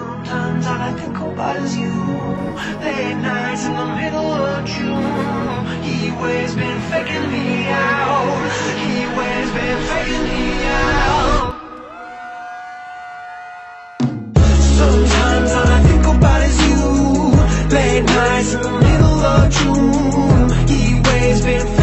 Sometimes all I think about is you. Late nights in the middle of June. He waves been faking me out. He waves been faking me out. Sometimes all I think about is you. Late nights in the middle of June. He waves been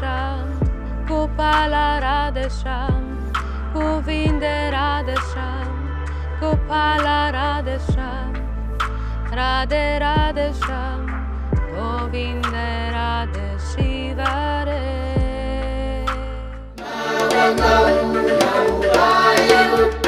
Radeșan, cu pala Radeșan, cu vinde Radeșan, cu Sham, Radeșan, Rade Sham, cu vinde Radeșivare. Thank you.